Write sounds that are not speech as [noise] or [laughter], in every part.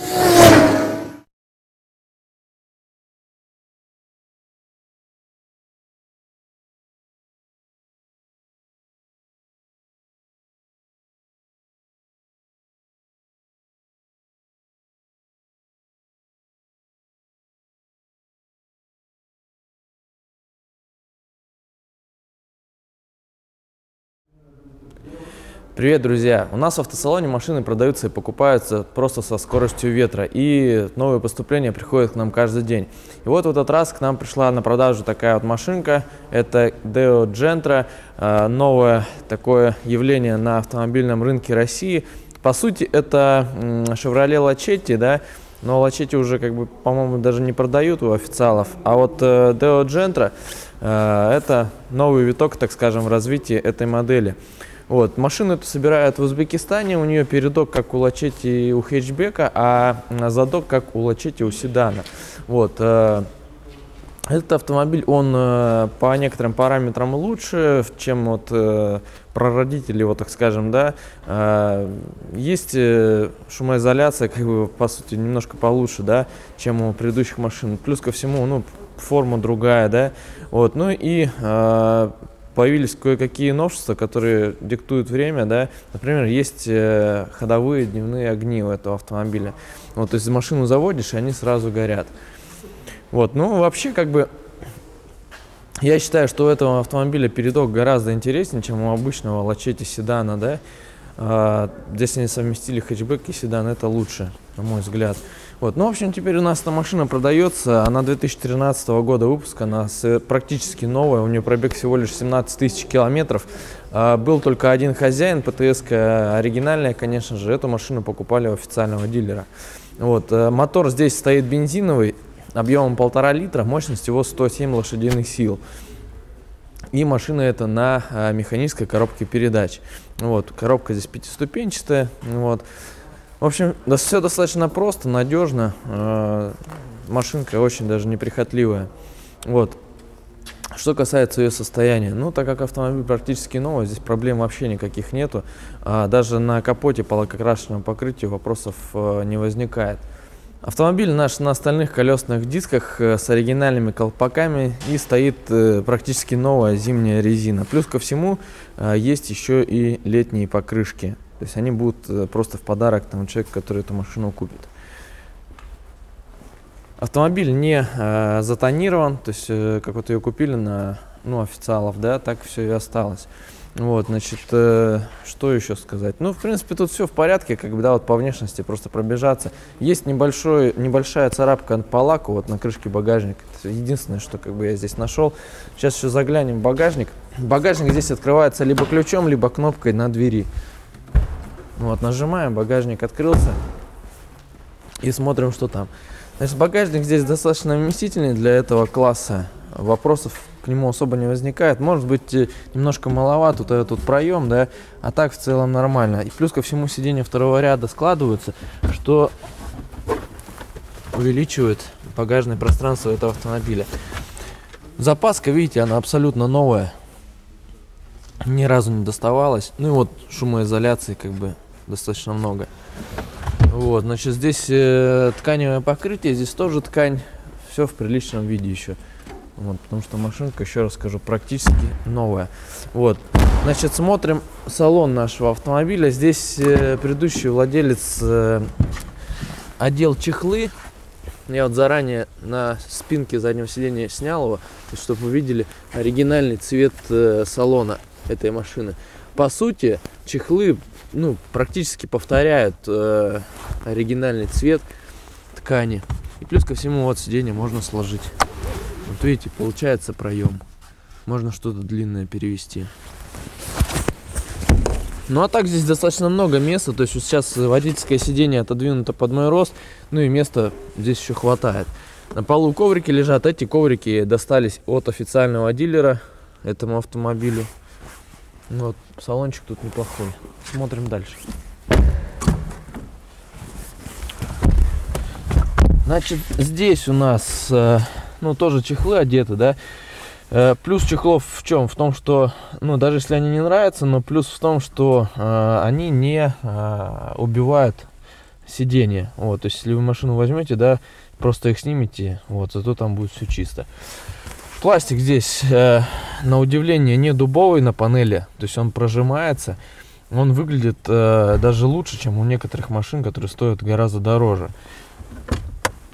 you [laughs] Привет, друзья! У нас в автосалоне машины продаются и покупаются просто со скоростью ветра. И новые поступления приходят к нам каждый день. И вот в этот раз к нам пришла на продажу такая вот машинка. Это Deo Gentra. Э, новое такое явление на автомобильном рынке России. По сути, это Chevrolet Lachetti, да? Но Lachetti уже, как бы, по-моему, даже не продают у официалов. А вот э, Deo Gentra э, это новый виток, так скажем, в развитии этой модели. Вот. Машину эту собирают в Узбекистане, у нее передок как у Лачети у хэтчбека, а задок как у Лачети у седана. Вот. Э, этот автомобиль, он э, по некоторым параметрам лучше, чем вот э, прародитель его, так скажем, да. Есть шумоизоляция, как бы, по сути, немножко получше, да, чем у предыдущих машин. Плюс ко всему, ну, форма другая, да. Вот. Ну и появились кое-какие новшества, которые диктуют время, да. Например, есть э, ходовые дневные огни у этого автомобиля. Вот, то есть машину заводишь, и они сразу горят. Вот, ну, вообще, как бы, я считаю, что у этого автомобиля передок гораздо интереснее, чем у обычного лачети седана, да. А, здесь они совместили хэтчбэк и седан, это лучше, на мой взгляд. Вот. Ну, в общем, теперь у нас эта машина продается. Она 2013 года выпуска, она практически новая. У нее пробег всего лишь 17 тысяч километров. А, был только один хозяин, птс оригинальная, конечно же. Эту машину покупали у официального дилера. Вот. Э, мотор здесь стоит бензиновый, объемом полтора литра, мощность его 107 лошадиных сил. И машина это на а, механической коробке передач. Вот. Коробка здесь пятиступенчатая. Вот. В общем, да, все достаточно просто, надежно. Э, машинка очень даже неприхотливая. Вот. Что касается ее состояния, ну, так как автомобиль практически новый, здесь проблем вообще никаких нету. А даже на капоте по лакокрашенному покрытию вопросов э, не возникает. Автомобиль наш на остальных колесных дисках э, с оригинальными колпаками и стоит э, практически новая зимняя резина. Плюс ко всему э, есть еще и летние покрышки. То есть они будут э, просто в подарок тому человеку, который эту машину купит. Автомобиль не э, затонирован, то есть э, как вот ее купили на ну, официалов, да, так все и осталось. Вот, значит, э, что еще сказать? Ну, в принципе, тут все в порядке, как бы, да, вот по внешности просто пробежаться. Есть небольшой, небольшая царапка по лаку, вот на крышке багажника. Это единственное, что как бы я здесь нашел. Сейчас еще заглянем в багажник. Багажник здесь открывается либо ключом, либо кнопкой на двери. Вот, нажимаем, багажник открылся. И смотрим, что там. Значит, багажник здесь достаточно вместительный для этого класса. Вопросов к нему особо не возникает. Может быть, э, немножко маловат тут этот проем, да, а так в целом нормально. И плюс ко всему сиденья второго ряда складываются, что увеличивает багажное пространство этого автомобиля. Запаска, видите, она абсолютно новая. Ни разу не доставалась. Ну и вот шумоизоляции как бы достаточно много. Вот, значит, здесь э, тканевое покрытие, здесь тоже ткань, все в приличном виде еще. Вот, потому что машинка, еще раз скажу, практически новая. Вот, значит, смотрим салон нашего автомобиля. Здесь э, предыдущий владелец э, одел чехлы. Я вот заранее на спинке заднего сидения снял его, чтобы вы видели оригинальный цвет э, салона этой машины. По сути, чехлы ну, практически повторяют э, оригинальный цвет ткани. И плюс ко всему вот сиденье можно сложить. Вот видите, получается проем. Можно что-то длинное перевести. Ну а так здесь достаточно много места, то есть вот сейчас водительское сиденье отодвинуто под мой рост, ну и места здесь еще хватает. На полу коврики лежат, эти коврики достались от официального дилера этому автомобилю. Вот, салончик тут неплохой. Смотрим дальше. Значит, здесь у нас, э, ну, тоже чехлы одеты, да. Э, плюс чехлов в чем? В том, что, ну, даже если они не нравятся, но плюс в том, что э, они не убивают сиденья. Вот, то есть, если вы машину возьмете, да, просто их снимете, вот, зато там будет все чисто. Пластик здесь, на удивление, не дубовый на панели, то есть он прожимается. Он выглядит э, даже лучше, чем у некоторых машин, которые стоят гораздо дороже.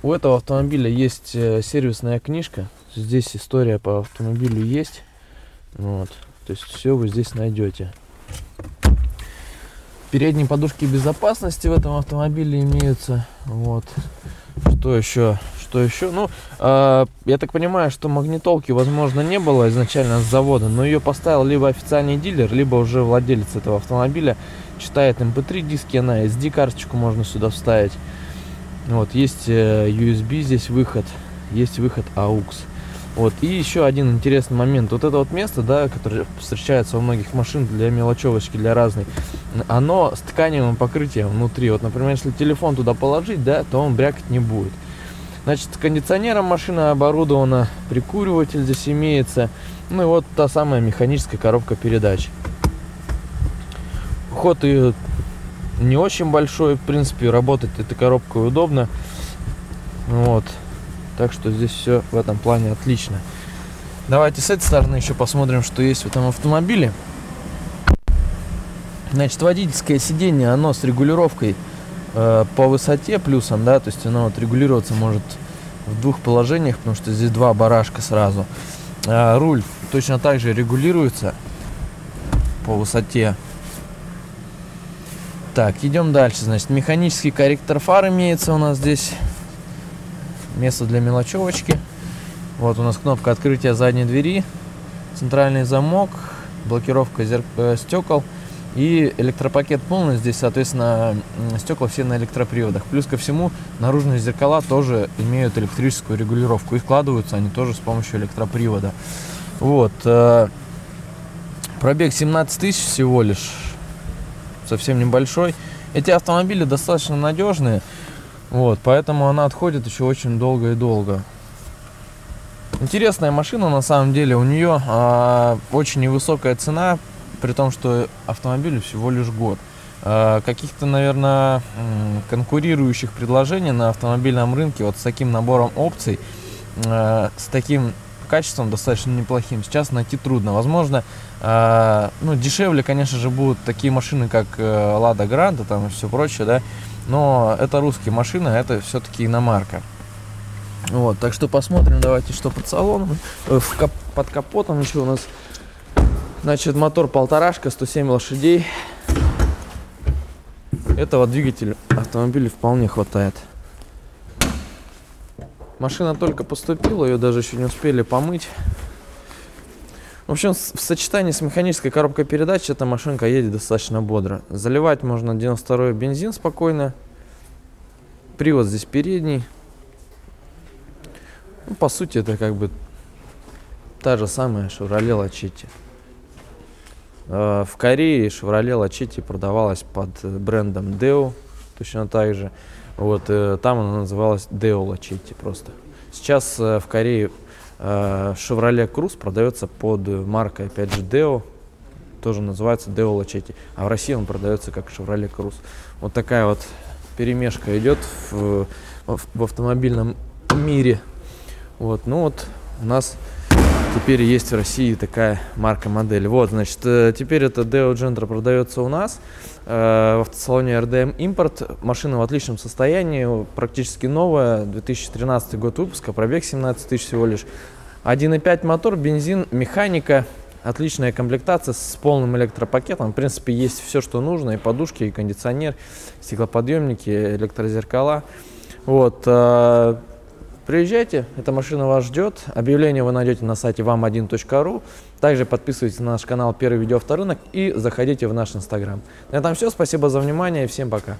У этого автомобиля есть э, сервисная книжка. Здесь история по автомобилю есть. Вот. То есть все вы здесь найдете. Передние подушки безопасности в этом автомобиле имеются. Вот. Что еще? Что еще? Ну, э, я так понимаю, что магнитолки, возможно, не было изначально с завода, но ее поставил либо официальный дилер, либо уже владелец этого автомобиля. Читает MP3 эм диски, она SD карточку можно сюда вставить. Вот, есть э, USB здесь выход, есть выход AUX. Вот, и еще один интересный момент. Вот это вот место, да, которое встречается у многих машин для мелочевочки, для разной, оно с тканевым покрытием внутри. Вот, например, если телефон туда положить, да, то он брякать не будет. Значит, с кондиционером машина оборудована, прикуриватель здесь имеется. Ну и вот та самая механическая коробка передач. Ход ее не очень большой, в принципе, работать этой коробкой удобно. Вот. Так что здесь все в этом плане отлично. Давайте с этой стороны еще посмотрим, что есть в этом автомобиле. Значит, водительское сиденье, оно с регулировкой Э, по высоте плюсом, да, то есть оно вот регулироваться может в двух положениях, потому что здесь два барашка сразу. А руль точно так же регулируется по высоте. Так, идем дальше. Значит, механический корректор фар имеется у нас здесь. Место для мелочевочки. Вот у нас кнопка открытия задней двери, центральный замок, блокировка. Э, стекол. И электропакет полный, здесь, соответственно, стекла все на электроприводах. Плюс ко всему, наружные зеркала тоже имеют электрическую регулировку. И складываются они тоже с помощью электропривода. Вот. Э, пробег 17 тысяч всего лишь. Совсем небольшой. Эти автомобили достаточно надежные. Вот, поэтому она отходит еще очень долго и долго. Интересная машина на самом деле. У нее а, очень невысокая цена при том, что автомобилю всего лишь год. А, каких-то, наверное, конкурирующих предложений на автомобильном рынке вот с таким набором опций, а, с таким качеством достаточно неплохим. Сейчас найти трудно. Возможно, а, ну, дешевле, конечно же, будут такие машины, как э, Лада Гранта там и все прочее, да, но это русские машины, это все-таки иномарка. Вот, так что посмотрим, давайте, что под салоном. Э, кап под капотом еще у нас Значит, мотор полторашка, 107 лошадей. Этого двигателя автомобиля вполне хватает. Машина только поступила, ее даже еще не успели помыть. В общем, в сочетании с механической коробкой передач эта машинка едет достаточно бодро. Заливать можно 92 бензин спокойно. Привод здесь передний. Ну, по сути, это как бы та же самая Chevrolet Lachetti. Э, в Корее Chevrolet Lachetti продавалась под брендом Deo, точно так же. Вот, э, там она называлась Deo Lachetti просто. Сейчас э, в Корее Chevrolet Cruze продается под маркой, опять же, Deo, тоже называется Deo Lachetti, а в России он продается как Chevrolet Cruze. Вот такая вот перемешка идет в, в, в автомобильном мире. Вот, ну вот у нас теперь есть в России такая марка модель. Вот, значит, э, теперь это Deo Gentro продается у нас э, в автосалоне RDM Import. Машина в отличном состоянии, практически новая, 2013 год выпуска, пробег 17 тысяч всего лишь. 1.5 мотор, бензин, механика, отличная комплектация с полным электропакетом. В принципе, есть все, что нужно, и подушки, и кондиционер, стеклоподъемники, электрозеркала. Вот, э, Приезжайте, эта машина вас ждет. Объявление вы найдете на сайте вам1.ру. Также подписывайтесь на наш канал Первый видео авторынок и заходите в наш инстаграм. На этом все. Спасибо за внимание и всем пока.